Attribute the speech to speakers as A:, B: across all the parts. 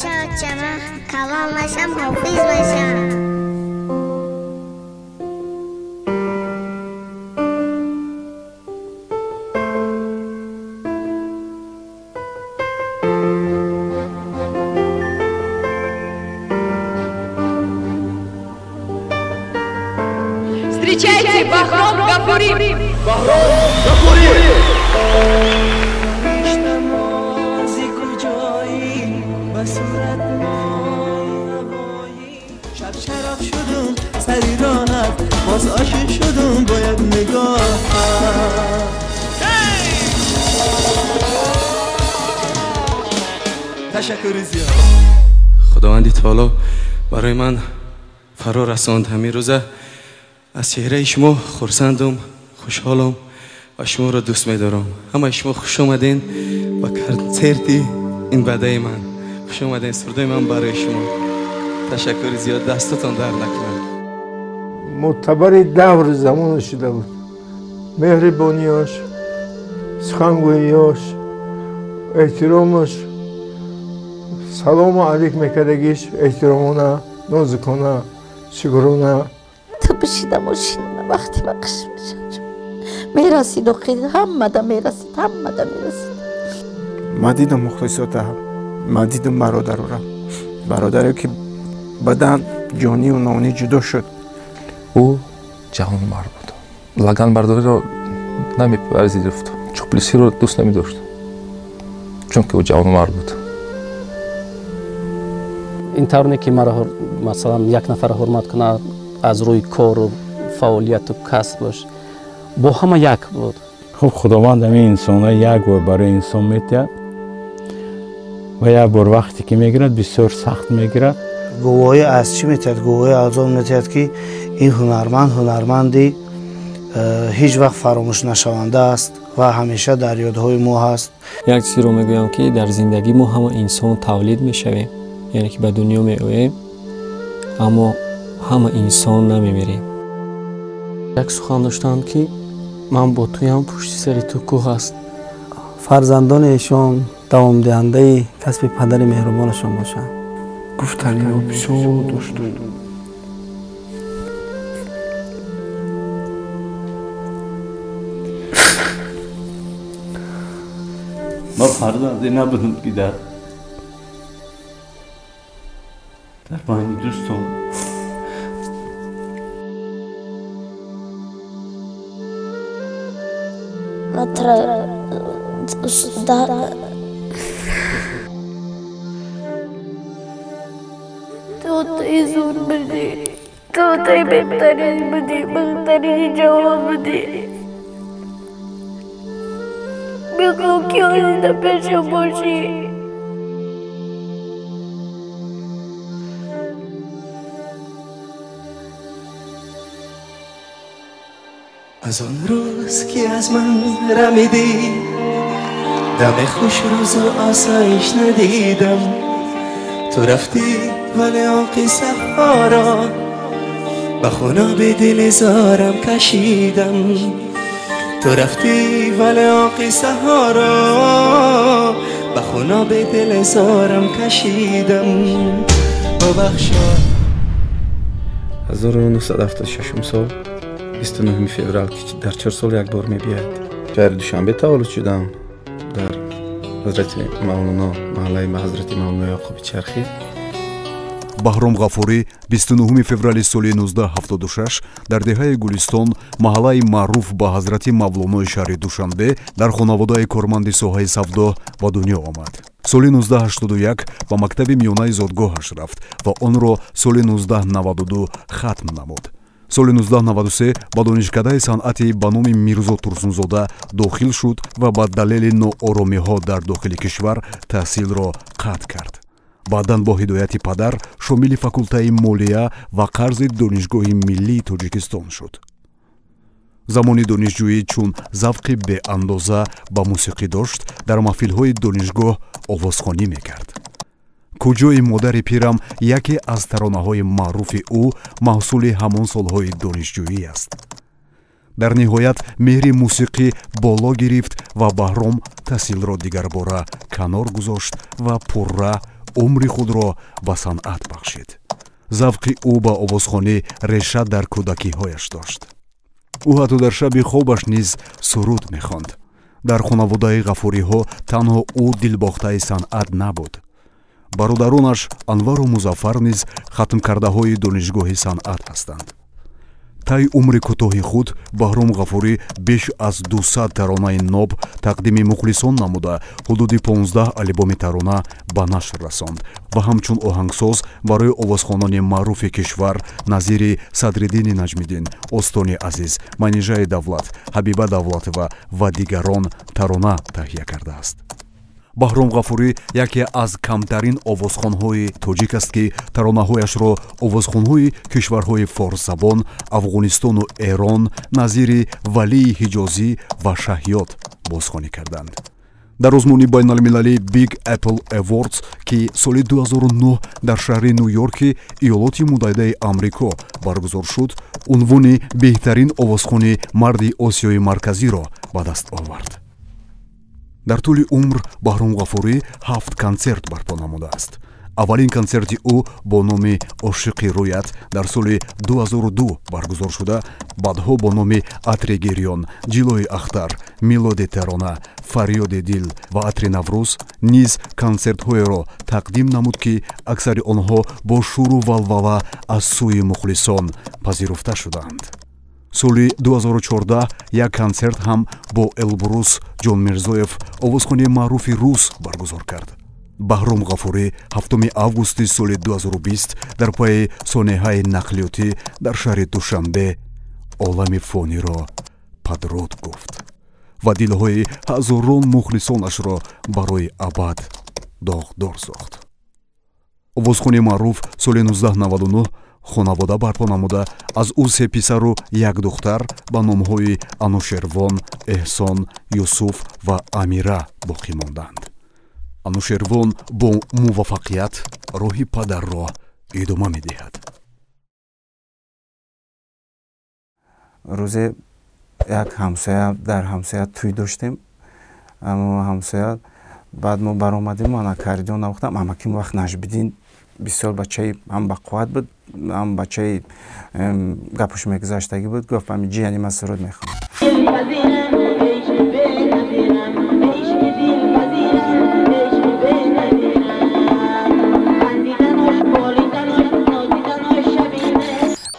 A: 小杰
B: 们，卡哇伊，想保护一下。تشکر زیاد.
C: خداوندی تعالی برای من فرا رساند همین روزه. از چهره شما خورسندم خوشحالم و شما را دوست میدارم. همه شما خوش آمدین با کنسرتی این بده من. خوش آمدین سردای من برای شما. تشکر زیاد دستتان در نکنم.
D: معتبر دور زمان شده بود. مهربانیاش سخنگوییاش احترامش салому алик
E: мекардагиш эҳтиромона нозикона шукрона тӯбишида мошинна вақти ба қиш мешаҷ мерасид охир ҳаммада мерасид ҳаммада
D: мерасид. Ман дидам мухлисота ман дидам бародарора бародаре ки бадан ҷонию нонӣ ҷудо шуд. Ӯ
F: ҷаҳонмар буд лаганбардориро намепарзирифт чӯплисиро дӯст намедошт. Чунки ӯ ҷаҳонмар буд اینطور نه که
G: مرا مثلا یک نفر حرمت کنه از روی کار و فعالیت و کسب باش. با
H: همه یک بود. خب خداوند همین انسانه یک بار برای انسان میتید و یا بار وقتی که می‌گیرد
I: بسیار سخت می‌گیرد. گواهی از چی میتید؟ گواهی از آن که این هنرمند هنرمندی هیچ وقت فراموش نشونده است و همیشه در یادهای
J: مو هست. یک چیزی رو می‌گویم که در زندگی مو همه انسان تولید می‌شویم. Яъне ки ба дунё меоем аммо ҳама инсон намемирем як сухан доштанд ки ман бо туям пушти сари ту кӯҳ аст.
K: Фарзандонешон давомдиҳандаи касби падари меҳрубонашон бошанд
D: гуфтаниҳо бисёр доштанд
L: ман фарзанде набудам ки درمانی
E: دوستم مطرح
M: استاد Tuğutayı zor bedi. Tuğutayı bektarıyız bedi. Bektarıyı cevap bedi. Bir kalkıyoruz da peşe boşu.
B: از آن روز که از من رمیدی دم خوش روز و آسایش ندیدم. تو رفتی ولی آن قصه ها را به خونا به دل زارم کشیدم. تو رفتی ولی آن قصه ها را به خونا به دل زارم کشیدم. ببخشا
C: 1976 سال 29 феврал ки дар чор сол як бор мебияд шаҳри душанбе таваллуд шудам дар ҳазрати мавлоно маҳаллаи ҳазрати мавлоно ёқуби чархӣ.
N: Баҳром ғафурӣ 29 феврали соли 1976 дар деҳаи гулистон маҳаллаи маъруф ба ҳазрати мавлонои шаҳри душанбе дар хонаводаи корманди соҳаи савдо ба дунё омад. Соли 1981 ба мактаби миёнаи зодгоҳаш рафт ва онро соли 1992 хатм намуд соли 1993 ба донишкадаи санъати ба номи мирзо турсунзода дохил шуд ва ба далели нооромиҳо дар дохили кишвар таҳсилро қатъ кард. Баъдан бо ҳидояти падар шомили факултаи молия ва қарзи донишгоҳи миллии тоҷикистон шуд. Замони донишҷӯӣ чун завқи беандоза ба мусиқӣ дошт дар маҳфилҳои донишгоҳ овозхонӣ мекард куҷои модари пирам яке аз таронаҳои маъруфи ӯ маҳсули ҳамон солҳои донишҷӯӣ аст. Дар ниҳоят меҳри мусиқӣ боло гирифт ва баҳром таҳсилро дигарбора канор гузошт ва пурра умри худро ба санъат бахшид завқи ӯ ба овозхонӣ реша дар кӯдакиҳояш дошт. Ӯ ҳатто дар шаби хобаш низ суруд мехонд. Дар хонаводаи ғафуриҳо танҳо ӯ дилбохтаи санъат набуд бародаронаш анвару музаффар низ хатмкардаҳои донишгоҳи санъат ҳастанд. Таи умри кӯтоҳи худ баҳром ғафурӣ беш аз 200 таронаи ноб тақдими мухлисон намуда ҳудуди 15 алибоми тарона ба нашр расонд ва ҳамчун оҳангсоз барои овозхонони маъруфи кишвар назири садриддини наҷмиддин остони азиз манижаи давлат ҳабиба давлатова ва дигарон тарона таҳия кардааст баҳром ғафурӣ яке аз камтарин овозхонҳои тоҷик аст ки таронаҳояшро овозхонҳои кишварҳои форсзабон афғонистону эрон назири валии ҳиҷозӣ ва шаҳёд бозхонӣ карданд. Дар озмуни байналмилалии big apple awards ки соли 2009 дар шаҳри нӯ-йорки иёлоти муттаҳидаи амрико баргузор шуд унвони беҳтарин овозхони марди осиёи марказиро ба даст овард дар тӯли умр баҳром ғафурӣ ҳафт консерт барпо намудааст. Аввалин консерти ӯ бо номи ошиқи рӯят дар соли 2002 баргузор шуда баъдҳо бо номи атри гирён ҷилои ахтар милоди терона фарёди дил ва атри наврӯз низ консертҳоеро тақдим намуд ки аксари онҳо бо шӯру валвала аз сӯи мухлисон пазируфта шудаанд соли 2014 як консерт ҳам бо элбурус ҷонмирзоев овозхони маъруфи рус баргузор кард. Баҳром ғафурӣ 7 августи соли 2020 дар пайи сонеҳаи нақлиётӣ дар шаҳри душанбе олами фониро падруд гуфт ва дилҳои ҳазорон мухлисонашро барои абад доғдор сохт. Овозхони маъруф соли 1999 хонавода барпо намуда. Аз ӯ се писару як духтар ба номҳои анушервон эҳсон юсуф ва амира боқӣ монданд. Анушервон бо муваффақият роҳи падарро идома медиҳад.
D: Рӯзе як ҳамсоя дар ҳамсоя тӯй доштем. Амо ҳамсоя баъд мо баромадем ана каридон навақтам амаким вақт нажбидин бисёр бачаи ҳам бақувват буд ҳам бачаи гапуш мегузаштагӣ буд гуфт ами ҷияни ман суруд мехонам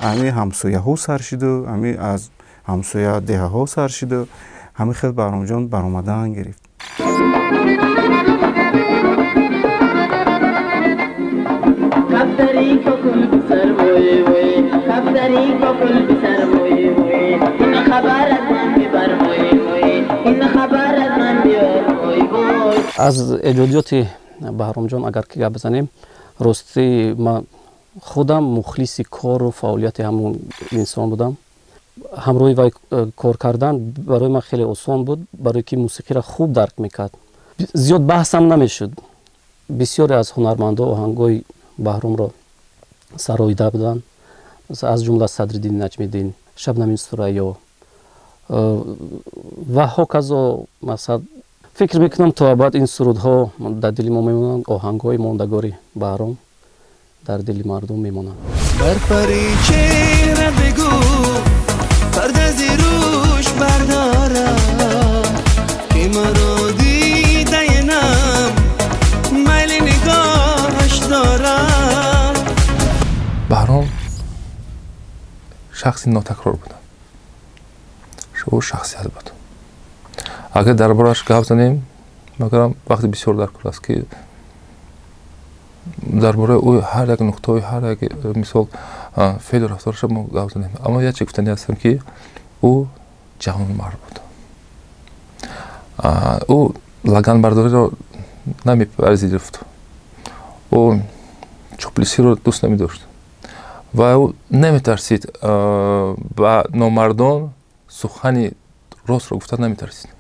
D: ҳами ҳамсояҳо сар шиду ҳами аз ҳамсоя деҳаҳо сар шиду ҳами хел баҳромҷон баромадан гирифт بسر بسر از من ببر وی از
G: جان اگر که گپ بزنیم راستی ما خودم مخلص کار و فعالیت همون انسان بودم. همروی وای کار کردن برای من خیلی آسان بود برای که موسیقی را خوب درک می‌کرد. زیاد بحثم نمی‌شد. بسیاری از هنرمندان و هنگوی баҳрумро сароида буданд аз ҷумла садриддин наҷмиддин шабнамин сурайё э, ва ҳоказо мақсад фикр мекунам то абад ин сурудҳо дар дили мо мемонанд оҳангҳои мондагори баҳром дар дили мардум мемонанд бар пари чера бигӯ пардази рӯш бардора
F: шахси нотакрор буд. Ӯ шахсият буд. Агар дар борааш гап занем магарам вақти бисёр дар кор аст ки дар бораи ӯ ҳар як нуқтаи ҳар як мисол феълу рафтораша мо гап занем. Аммо якче гуфтани ҳастам ки ӯ ҷавонмард буд. Ӯ лаганбардориро намепазирифт ӯ чуплисиро дӯст намедошт و او نمیترسید با نامردان سخن راست را گفتن نمیترسید.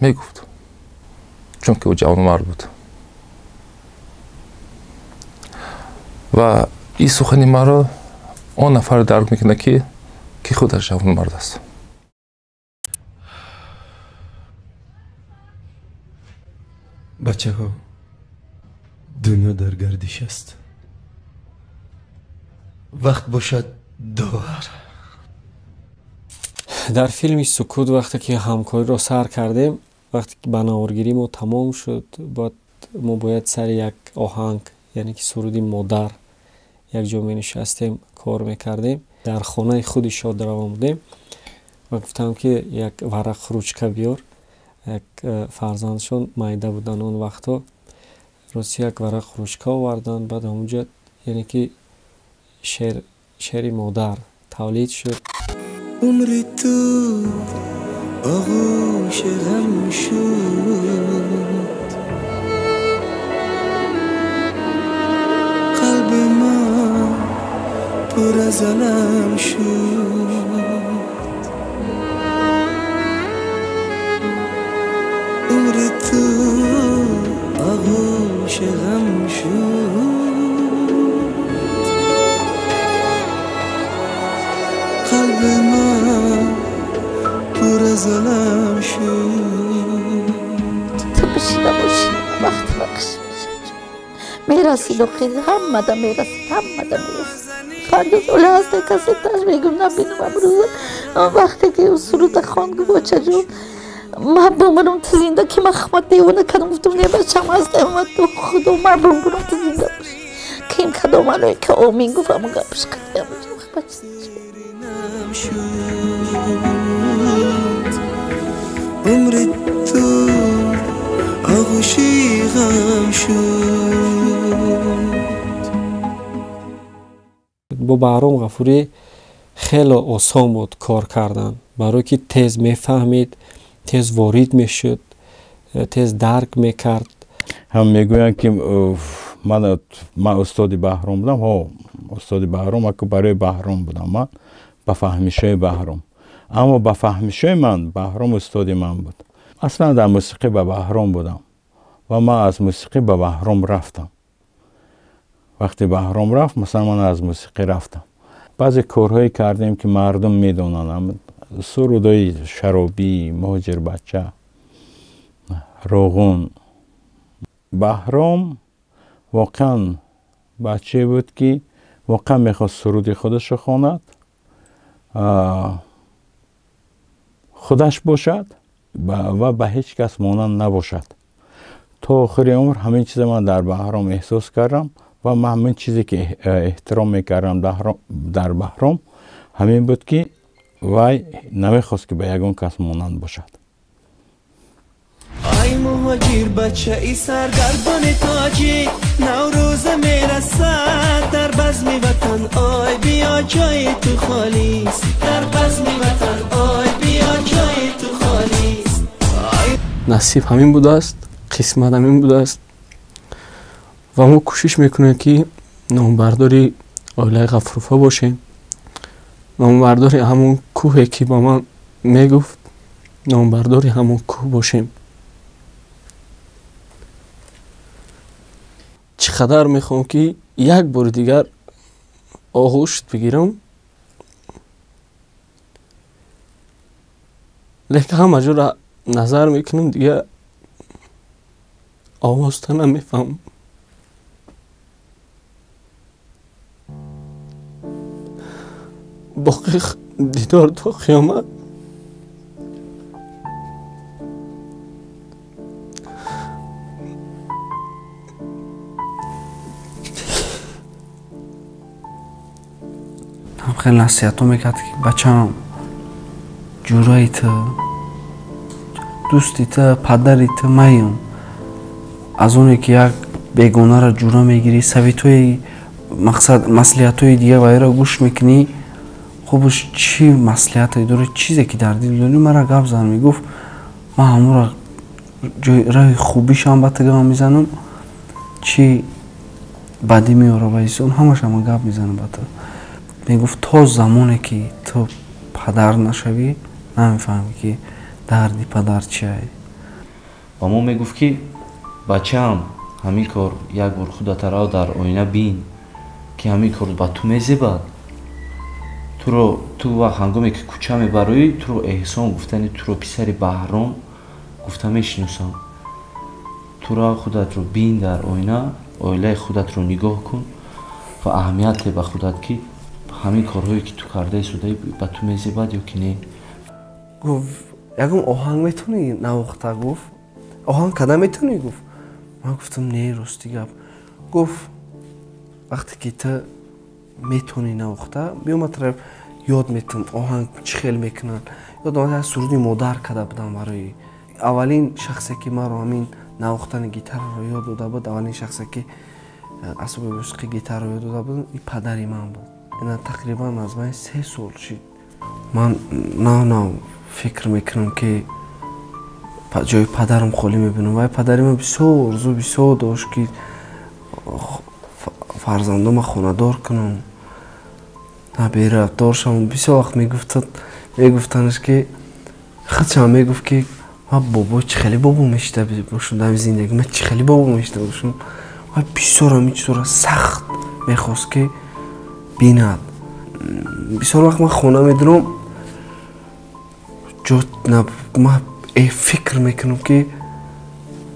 F: می‌گفت چون که او جوان مرد بود. و این سخن مرا آن نفر درک می‌کنه که که
C: خودش
O: جوان مرد است. بچه ها دنیا در گردش است. вақт бошад довар
J: дар филми сукут вақте ки ҳамкориро сар кардем вақте ки ба наворгирӣ мо тамом шуд бод мо бояд сари як оҳанг яъне ки суруди модар якҷо менишастем кор мекардем дар хонаи худи шодравон будем ва гуфтам ки як варақ ручка биёр як э, фарзандшон майда буданд он вақтҳо рости як варақ ручка оварданд баъд ҳамунҷо яъне ки شعر شعر مادر تولید شد. عمر تو آغوش غم شد. قلب ما پر از علم شد.
E: می‌رسید و خیلی همه ده می‌رسید همه ده می‌رسید. فردوز اوله هست کسی تاش میگم نبینم امروز وقتی که او سرود خواند گفت چجور محبوم برم تو زنده که من خمت دیوانه کردم گفتم نه بچم از دیوانه تو خدا محبوم برم تو زنده باش که این کدام علوی که آمین گفت اما گپش کردم.
J: عمر تو آغوشی غم شد. бо баҳром ғафурӣ хеле осон буд кор кардан барое ки тез мефаҳмид тез ворид мешуд э, тез дарк мекард
P: ҳам мегӯянд ки ман ман устоди баҳром будам ҳо устоди баҳром аку барои баҳром будам ман ба фаҳмишои баҳром аммо ба фаҳмишои ман баҳром устоди ман буд аслан дар мусиқӣ ба баҳром будам ва ман аз мусиқӣ ба баҳром рафтам Вақте баҳром рафт масалан ман аз мусиқӣ рафтам. Баъзе корҳое кардем ки мардум медонанд сурудои шаробӣ моҳуҷирбача роғун. Баҳром воқеан бачае буд ки воқеан мехост суруди худашро хонад худаш бошад ва ба ҳеҷ кас монанд набошад. То охири умр ҳамин чизе ман дар баҳром эҳсос кардам و من همین چیزی که احترام می‌کردم در بحرام همین بود که وای نمی‌خواست که به یکون کس مانند باشد ای مهاجیر بچه ای سرگربان تاجی نوروز می‌رسد در بزم وطن آی بیا جای تو خالیست در بزم وطن آی بیا جای تو خالیست نصیب همین بوده است قسمت همین بوده است و ما کوشش می‌کنیم که نامبرداری آیله غفروفا باشه، نامبرداری همون کوه که با من می‌گفت نامبرداری همون کوه باشیم چقدر می‌خوام که یک بار دیگر آغوشت بگیرم؟ لیکن همه جور نظر می‌کنم دیگه آواز تا نمیفهم. باقی دیدار تا قیامت. خیلی نصیحت رو می‌کرد که بچم جورایی ته دوستی ته پدری ته میم از اونی که یک بیگانه را جورا می‌گیری سوی توی مقصد مسئلیت توی دیگه غیر را گوش می‌کنی хубш чӣ маслиҳате дорӣ чизе ки дар дил дорӣ мара гап зан? мегуфт. Ман ҳамонро раҳи хубишам ба тага мезанам чӣ бадӣ меёра ба инсон ҳамашама гап мезанам ба ту мегуфт то замоне ки ту падар нашавӣ намефаҳмӣ ки дарди падар чиай
L: ба мо мегуфт ки бачаам ҳамин кор як бор худатаро дар оина бин ки ҳамин кор ба ту мезебад туро ту вақт ҳангоме ки кӯча мебароӣ туро эҳсон гуфтани туро писари баҳром гуфта мешиносам. Туро худатро бин дар оина оилаи худатро нигоҳ кун ва аҳамияте ба худат ки ҳамин корҳое ки ту кардаи судаи ба ту мезебад ё ки не.
H: Гуфт ягон оҳанг метавонӣ навохта? Гуфт оҳанг када метавонӣ гуфт ман гуфтам не рости гап. Гуфт вақте ки ту метавонӣ навохта биёматра ёд метавон оҳанг чӣ хел мекунад ёд суруди модар када будам барои аввалин шахсе ки маро ҳамин навохтани гитараро ёд дода буд аввалин шахсе ки асбоби мусиқи гитараро ёд дода буд и падари ман буд. Ина тақрибан аз ман се сол шид. Ман нав нав фикр мекунам ки ҷои падарам холӣ мебинам вай падари ман бисёр орзу бисёр дошт ки фарзандома хонадор кунам. Наберафтор шавам бисёр вақт мегуфтанаш ки худшам мегуфт ки ма бобо чӣ хеле бобо мешида бошум? Дар зиндаги ма чӣ хеле бобо мешида бошум? Ва бисёр ҳамин чизора сахт мехост ки бинад бисёр вақт ман хона медурам ма фикр мекунам ки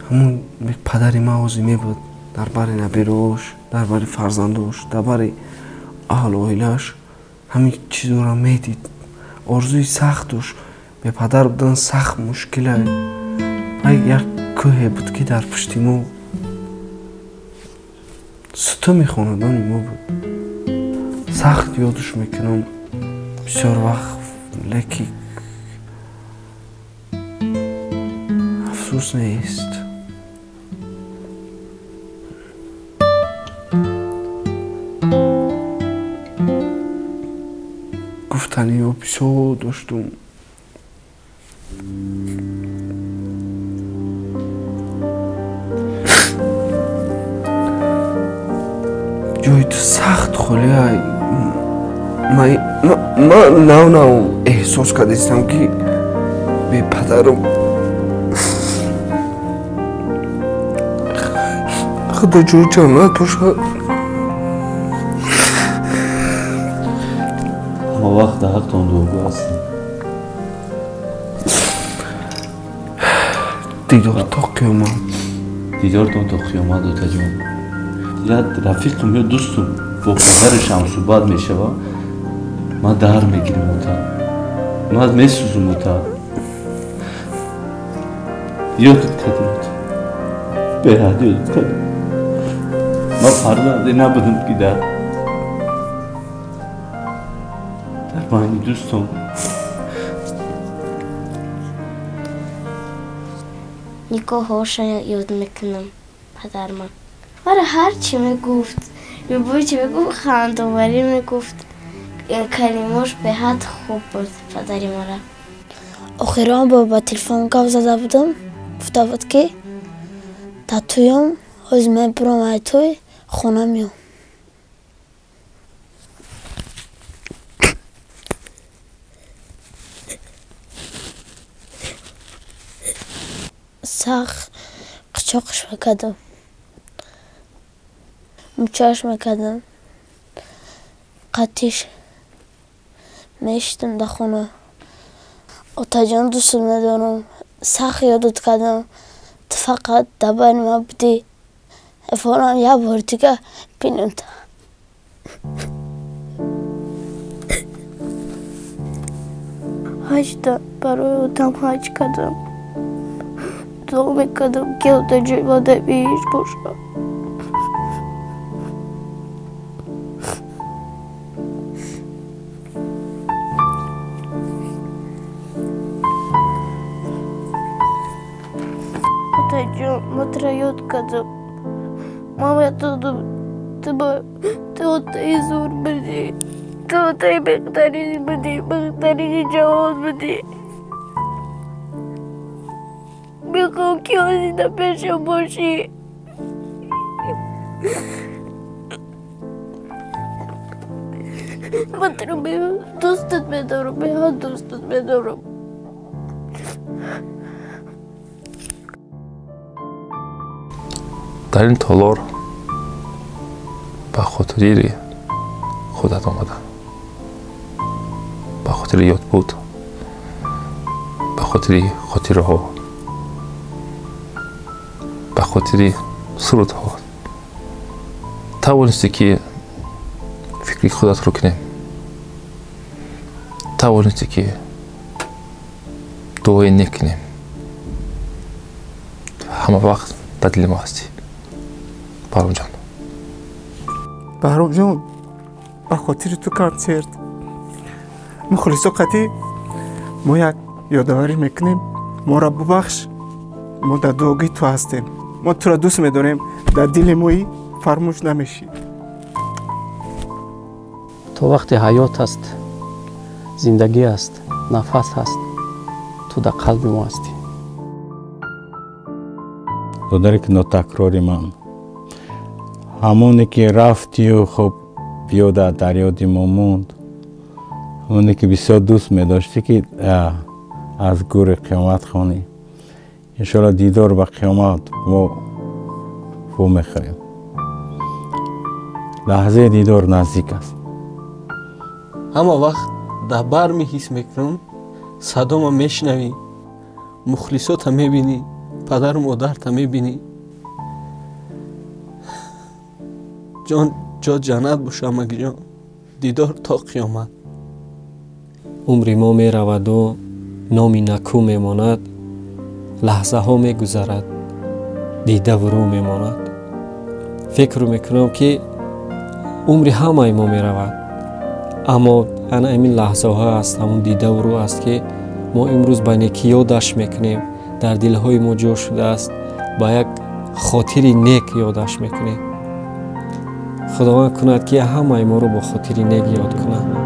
H: ҳамун падари ман ҳозир мебуд дар бари набирош дар бари фарзандош дар бари аҳлу оилааш ҳамин чизора медид. Орзуи сахт дошт бепадар будан сахт мушкила як кӯҳе буд ки дар пушти мо сутуми хонадони мо буд. Сахт ёдаш мекунам. Бисёр вақт леки афсӯс нест бисёр доштум ҷои ту сахт холиай ман нав нав эҳсос кардистам ки бепадарам худо دیدارتون تا
L: خیامت و تجمیم دیدت رفیقم یا دوستم با پدرش هم صحبت میشه من در میگیرم اوتا من میسوزم اوتا یادت کردم اوتا بیاد یادت کردم من فرزنده نبودم که در در معنی دوستم
Q: никоҳоша ёд мекунам падарман вара ҳарчи мегуфт? Мебоичи мегуфт? Хандоварӣ мегуфт. Калимош беҳад хуб буд падари мара
R: охирон бо ба телефон гап зада будам. Гуфта буд ки татӯём ҳозир мебурам ай тӯй хона меом Sag çalışma kadın. Çalışma kadın. Katiş. Meştim de konu. Otacan dusumda dönüm. Sag yodut kadın. Fakat da ben mabdi. Efonam ya bortika pinimta. Hacda baroyu tam hac kadın. دوم قدم کیوں تجربہ دبیر پوشا متریوت قدم ماما تو تب تو تی زور بدی تو تی بختاری بدی بختاری جواز بدی беҳтарини ҷавон будӣ мехоҳам ки озида пешам бошӣ? Ман туро дӯстат медорам беҳад дӯстат медорам.
F: Дар ин толор ба хотири худат омадам. Ба хотири ёдбуд ба хотири хотираҳо ба хотири сурудҳо. Тавонисте ки фикри худатро кунем. Тавонисте ки дуои нек кунем. Ҳама вақт дар дили мо ҳастӣ. Баҳромҷон
S: баҳромҷон ба хотири ту консерт мухлисо қатӣ мо як ёдоварӣ мекунем. Моро бубахш мо дар дуогии ту ҳастем мо туро дӯст медорем дар дили мои фармӯш намешӣ.
G: То вақте ҳаёт аст зиндагӣ аст нафас ҳаст ту дар қалби мо ҳастӣ
P: додаре ки нотакрори ман ҳамоне ки рафтию хуб биёда дар ёди мо монд ҳамоне ки бисёр дӯст медоштӣ ки аз гури қиёмат хонӣ иншоалло дидор ба қиёмат мо вомехӯрем лаҳзаи дидор наздик аст.
T: Ҳама вақт дар бар меҳис мекунам садома мешнавӣ мухлисота мебинӣ падару модарта мебинӣ. Ҷон ҷо ҷаннат боша амагиҷон дидор то қиёмат.
J: Умри мо мераваду номи накӯ мемонад лаҳзаҳо мегузарад дидаву рӯ мемонад. Фикру мекунам ки умри ҳамаи мо меравад. Аммо ана ҳамин лаҳзаҳо аст ҳамун дидаву рӯ аст ки мо имрӯз ба неки ёдаш мекунем. Дар дилҳои мо ҷо шудааст ба як хотири нек ёдаш мекунем. Худованд кунад ки ҳамаи моро бо хотири нек ёд кунад